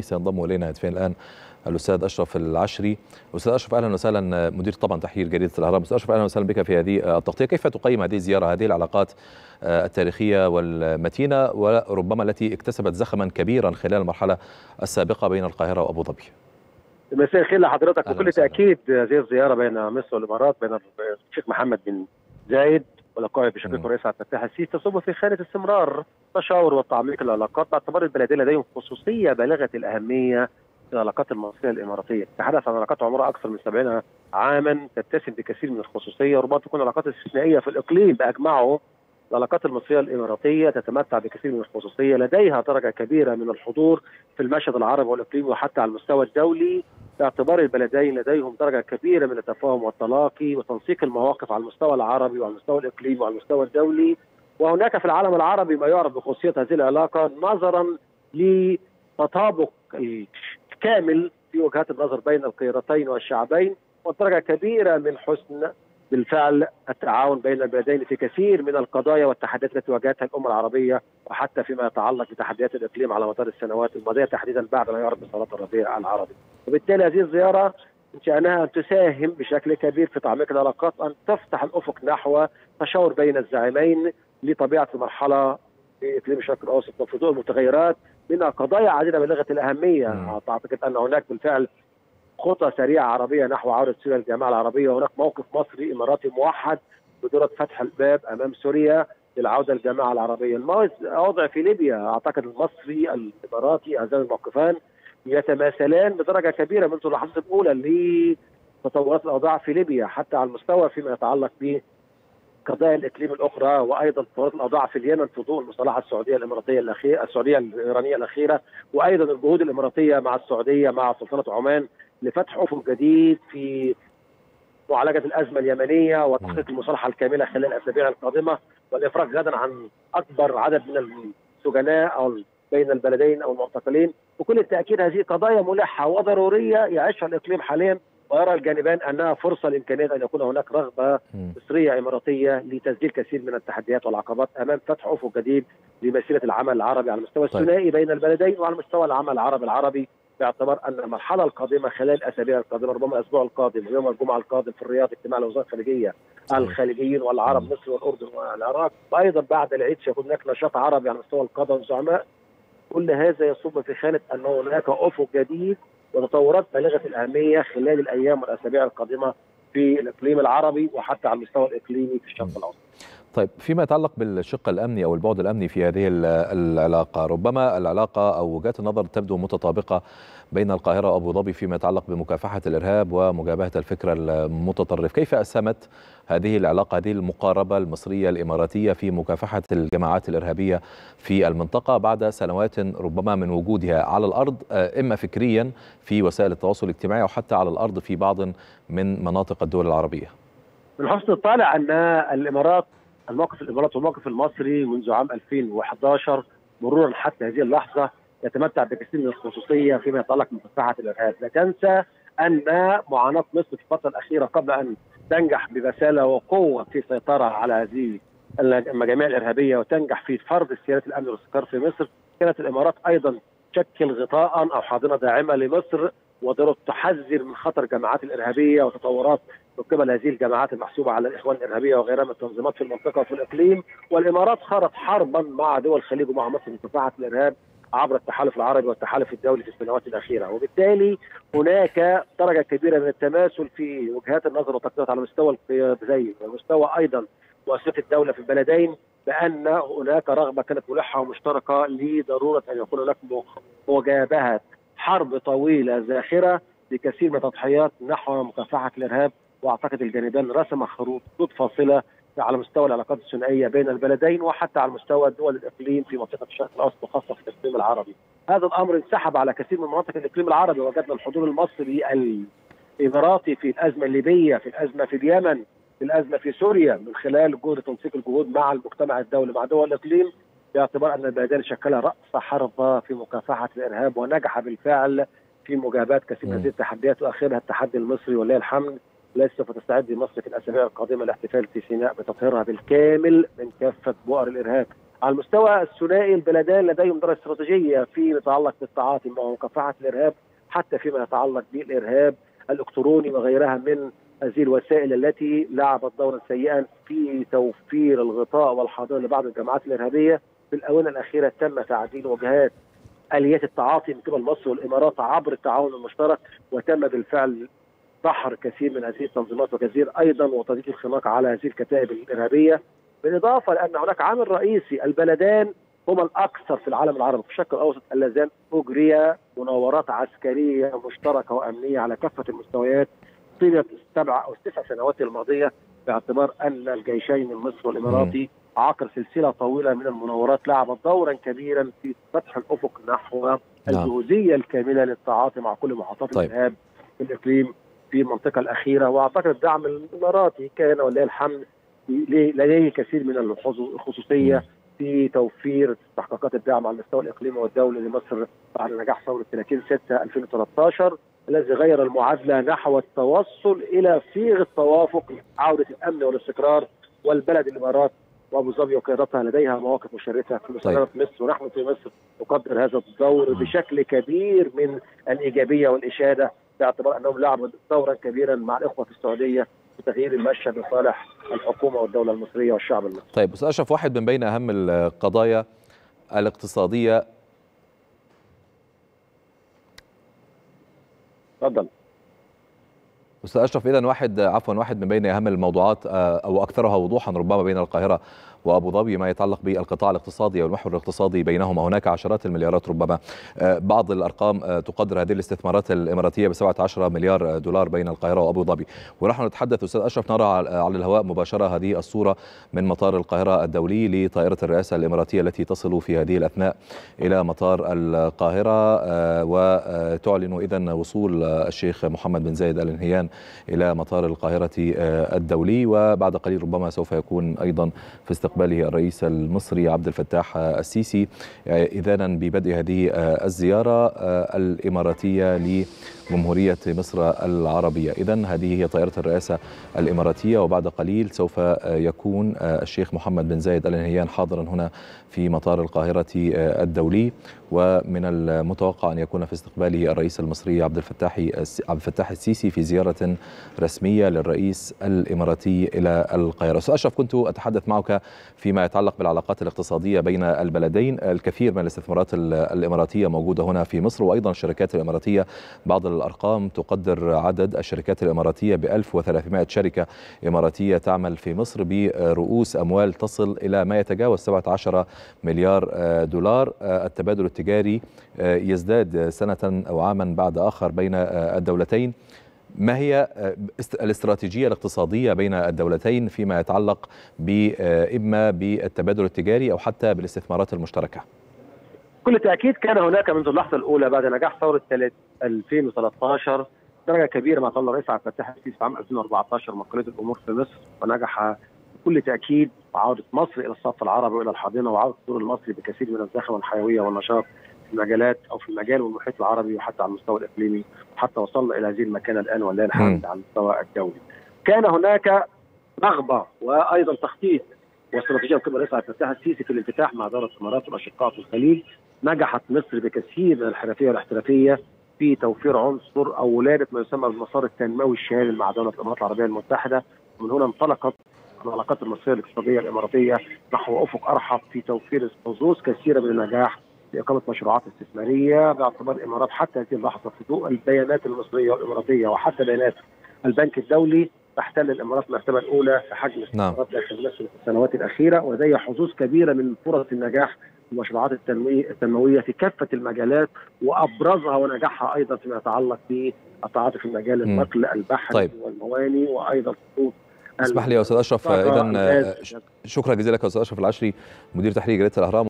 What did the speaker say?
سينضم إلينا هاتفين الآن. الأستاذ أشرف العشري. أستاذ أشرف أهلا وسهلا. مدير طبعا تحرير جريده الأهرام. أستاذ أشرف أهلا وسهلا بك في هذه التغطية. كيف تقيم هذه الزيارة هذه العلاقات التاريخية والمتينة وربما التي اكتسبت زخما كبيرا خلال المرحلة السابقة بين القاهرة وأبو ظبي؟ مساء الخير لحضرتك. بكل تأكيد هذه الزيارة بين مصر والإمارات بين الشيخ محمد بن زايد ولقائه بشكل الرئيس عبد الفتاح السيسي. تصب في خانة استمرار. تشاور وتعميق العلاقات. باعتبار البلدين لديهم خصوصية بالغة الأهمية في العلاقات المصرية الإماراتية، تحدث عن علاقات عمرها أكثر من 70 عاما. تتسم بكثير من الخصوصية. وربما تكون علاقات استثنائيه في الإقليم. باجمعه العلاقات المصرية الإماراتية تتمتع بكثير من الخصوصية، لديها درجة كبيرة من الحضور في المشهد العربي والإقليمي وحتى على المستوى الدولي. باعتبار البلدين لديهم درجة كبيرة من التفاهم والتلاقي وتنسيق المواقف على المستوى العربي وعلى المستوى الإقليمي وعلى المستوى الدولي. وهناك في العالم العربي ما يعرف بخصوصية هذه العلاقة نظرا لتطابق الكامل في وجهات النظر بين القيرتين والشعبين ودرجه كبيرة من حسن بالفعل التعاون بين البلدين في كثير من القضايا والتحديات التي واجهتها الامه العربية وحتى فيما يتعلق بتحديات الإقليم على مدار السنوات الماضيه تحديدا بعد ما يعرف بصلاه الربيع العربي. وبالتالي هذه الزيارة من شانها أن تساهم بشكل كبير في تعميق العلاقات أن تفتح الأفق نحو تشاور بين الزعيمين لطبيعة المرحلة في إقليم الشرق الأوسط وفي ضوء المتغيرات من قضايا عديدة بالغه الأهمية أعتقد أن هناك بالفعل خطى سريعة عربية نحو عودة سوريا للجامعه العربية. وهناك موقف مصري إماراتي موحد بدوره فتح الباب أمام سوريا للعودة للجامعه العربية، الوضع في ليبيا أعتقد المصري الإماراتي هذان الموقفان يتماثلان بدرجة كبيرة منذ اللحظات الأولى لتطورات الأوضاع في ليبيا حتى على المستوى فيما يتعلق ب قضايا الإقليم الأخرى وأيضا تطورات الأوضاع في اليمن في ضوء المصالحه السعودية الإماراتية الاخيره السعودية الإيرانية الأخيرة وأيضا الجهود الإماراتية مع السعودية مع سلطنة عمان لفتح افق جديد في معالجة الأزمة اليمنية وتحقيق المصالحة الكاملة خلال الأسابيع القادمة والإفراج غدا عن أكبر عدد من السجناء أو بين البلدين أو المعتقلين. بكل التأكيد هذه قضايا ملحة وضرورية يعيشها الإقليم حاليا ويرى الجانبان أنها فرصة لإمكانية أن يكون هناك رغبة مصريه إماراتية لتسجيل كثير من التحديات والعقبات أمام فتح افق جديد لمسيره العمل العربي على المستوى طيب. الثنائي بين البلدين وعلى مستوى العمل العربي العربي. باعتبار أن المرحلة القادمة خلال الاسابيع القادمة ربما الأسبوع القادم ويوم الجمعة القادم في الرياض اجتماع الوزارة الخارجيه الخليجيين والعرب مصر والأردن والعراق وأيضا بعد العيد سيكون هناك نشاط عربي على مستوى القادة والزعماء. كل هذا يصب في خانة أن هناك أفق جديد وتطورات بالغة الأهمية خلال الأيام والأسابيع القادمة في الإقليم العربي وحتى على المستوى الإقليمي في الشرق الأوسط. طيب فيما يتعلق بالشق الأمني أو البعد الأمني في هذه العلاقة ربما العلاقة أو وجهات النظر تبدو متطابقة بين القاهرة وأبو ظبي فيما يتعلق بمكافحة الإرهاب ومجابهة الفكر المتطرف. كيف أسهمت هذه العلاقة هذه المقاربة المصرية الإماراتية في مكافحة الجماعات الإرهابية في المنطقة بعد سنوات ربما من وجودها على الأرض إما فكريا في وسائل التواصل الاجتماعي أو حتى على الأرض في بعض من مناطق الدول العربية؟ من حسن الطالع أن الإمارات الموقف الاماراتي والموقف المصري منذ عام 2011 مرورا حتى هذه اللحظة يتمتع بكثير من الخصوصية فيما يتعلق بمكافحه الارهاب، لا تنسى أن معاناة مصر في الفترة الأخيرة قبل أن تنجح ببسالة وقوة في السيطره على هذه المجاميع الإرهابية وتنجح في فرض سيادة الأمن والاستقرار في مصر، كانت الإمارات أيضا تشكل غطاء أو حاضنة داعمة لمصر وضرورة تحذر من خطر الجماعات الإرهابية وتطورات من قبل هذه الجماعات المحسوبة على الإخوان الإرهابية وغيرها من التنظيمات في المنطقة وفي الإقليم والإمارات خاضت حربا مع دول الخليج ومع مصر لمكافحه الإرهاب عبر التحالف العربي والتحالف الدولي في السنوات الأخيرة. وبالتالي هناك درجة كبيرة من التماثل في وجهات النظر والتقديرات على مستوى القيادي ومستوى أيضا مؤسسة الدولة في البلدين بأن هناك رغبة كانت ملحة ومشتركة لضرورة أن يكون هناك مجابهه حرب طويلة زاخرة بكثير من التضحيات نحو مكافحة الإرهاب وأعتقد الجانبان رسم خطوط فاصلة على مستوى العلاقات الثنائية بين البلدين وحتى على مستوى دول الإقليم في منطقة الشرق الأوسط وخاصة في الإقليم العربي. هذا الأمر انسحب على كثير من مناطق الإقليم العربي وجدنا الحضور المصري الإماراتي في الأزمة الليبية، في الأزمة في اليمن، في الأزمة في سوريا من خلال جهد تنسيق الجهود مع المجتمع الدولي مع دول الإقليم باعتبار أن البلدان شكلها رأس حربة في مكافحة الإرهاب ونجح بالفعل في مجابهه كثير من هذه التحديات وآخرها التحدي المصري ولله الحمد التي سوف تستعد مصر في الأسابيع القادمة للاحتفال في سيناء بتطهيرها بالكامل من كافه بؤر الإرهاب؟ على المستوى الثنائي البلدان لديهم درجه استراتيجيه فيما يتعلق بالتعاطي مع مكافحه الإرهاب حتى فيما يتعلق بالإرهاب الإلكتروني وغيرها من هذه الوسائل التي لعبت دورا سيئا في توفير الغطاء والحاضنة لبعض الجماعات الإرهابية. في الآونة الأخيرة تم تعديل وجهات آليات التعاطي من قبل مصر والإمارات عبر التعاون المشترك وتم بالفعل سحر كثير من هذه التنظيمات وكثير أيضا وتضييق الخناق على هذه الكتائب الإرهابية. بالإضافة لأن هناك عامل رئيسي البلدان هما الأكثر في العالم العربي. في الشرق الاوسط اللذان اجري مناورات عسكرية مشتركة وأمنية على كافة المستويات. طيلة السبع أو التسع سنوات الماضية باعتبار أن الجيشين المصري والإماراتي عقر سلسلة طويلة من المناورات لعبت دورا كبيرا في فتح الأفق نحو الجهوزية الكاملة للتعاطي مع كل محاطات طيب. الإرهاب في الإقليم في المنطقة الأخيرة وأعتقد الدعم الإماراتي كان ولله الحمد لديه كثير من الخصوصية في توفير استحقاقات الدعم على المستوى الاقليمي والدولي لمصر بعد نجاح ثورة 30 6 2013 الذي غير المعادلة نحو التوصل إلى صيغه توافق عودة الأمن والاستقرار والبلد الإمارات وأبو ظبي وقيادتها لديها مواقف مشرفة في مساندة طيب. مصر ونحن في مصر نقدر هذا الدور بشكل كبير من الإيجابية والإشادة باعتبار أنهم لعبوا دورا كبيرا مع الإخوة في السعودية في تغيير المشهد لصالح الحكومة والدولة المصرية والشعب المصري. طيب أستاذ اشرف واحد من بين أهم القضايا الاقتصادية تفضل أستاذ أشرف اذا واحد عفوا واحد من بين أهم الموضوعات آه، أو أكثرها وضوحا ربما بين القاهرة وأبو ظبي ما يتعلق بالقطاع الاقتصادي والمحور الاقتصادي بينهما. هناك عشرات المليارات ربما. آه، بعض الأرقام آه، تقدر هذه الاستثمارات الإماراتية ب 17 مليار دولار بين القاهرة وأبو ظبي. ونحن نتحدث أستاذ أشرف نرى على الهواء مباشرة هذه الصورة من مطار القاهرة الدولي لطائرة الرئاسة الإماراتية التي تصل في هذه الأثناء إلى مطار القاهرة. وتعلن اذا وصول الشيخ محمد بن زايد ال نهيان إلى مطار القاهرة الدولي. وبعد قليل ربما سوف يكون أيضا في استقباله الرئيس المصري عبد الفتاح السيسي اذانا ببدء هذه الزيارة الإماراتية لجمهورية مصر العربية. اذا هذه هي طائرة الرئاسة الإماراتية. وبعد قليل سوف يكون الشيخ محمد بن زايد ال نهيان حاضرا هنا في مطار القاهرة الدولي. ومن المتوقع أن يكون في استقباله الرئيس المصري عبد الفتاح عبد الفتاح السيسي في رسميه للرئيس الإماراتي إلى القاهرة. أستاذ اشرف كنت أتحدث معك فيما يتعلق بالعلاقات الاقتصادية بين البلدين، الكثير من الاستثمارات الإماراتية موجودة هنا في مصر وأيضا الشركات الإماراتية بعض الأرقام تقدر عدد الشركات الإماراتية ب 1300 شركة إماراتية تعمل في مصر برؤوس أموال تصل إلى ما يتجاوز 17 مليار دولار، التبادل التجاري يزداد سنة أو عاما بعد آخر بين الدولتين. ما هي الاستراتيجية الاقتصادية بين الدولتين فيما يتعلق إما بالتبادل التجاري أو حتى بالاستثمارات المشتركة؟ بكل تأكيد كان هناك منذ اللحظة الأولى بعد نجاح ثورة 2013 درجة كبيرة مع طلع الرئيس عبد الفتاح السيسي في عام 2014 مقالة الأمور في مصر ونجح بكل تأكيد عودة مصر إلى الصف العربي وإلى الحاضنة وعودة الدور المصري بكثير من الزخم والحيوية والنشاط المجالات أو في المجال والمحيط العربي وحتى على المستوى الإقليمي وحتى وصلنا إلى هذه المكانة الآن ولله الحمد على المستوى الدولي. كان هناك رغبة وأيضا تخطيط واستراتيجية من قبل الرئيس عبد الفتاح السيسي في الانفتاح مع دولة الإمارات والأشقاء في الخليج نجحت مصر بكثير من الحرفية والاحترافية في توفير عنصر أو ولادة ما يسمى بالمسار التنموي الشامل مع دولة الإمارات العربية المتحدة. ومن هنا انطلقت العلاقات المصرية الاقتصادية الإماراتية نحو أفق أرحب في توفير حظوظ كثيرة من النجاح في إقامة مشروعات استثمارية باعتبار الإمارات حتى هذه اللحظة في ضوء البيانات المصرية والإماراتية وحتى بيانات البنك الدولي تحتل الإمارات المرتبة الأولى في حجم الاستثمارات داخل مصر في السنوات الأخيرة ولديها حظوظ كبيرة من فرص النجاح المشروعات التنموية في كافة المجالات وأبرزها ونجاحها أيضا فيما يتعلق بالتعاطي في مجال النقل البحري طيب. والمواني وأيضا خطوط اسمح لي يا أستاذ أشرف. اذا شكرا جزيلا لك يا أستاذ أشرف العشري مدير تحرير جريدة الأهرام.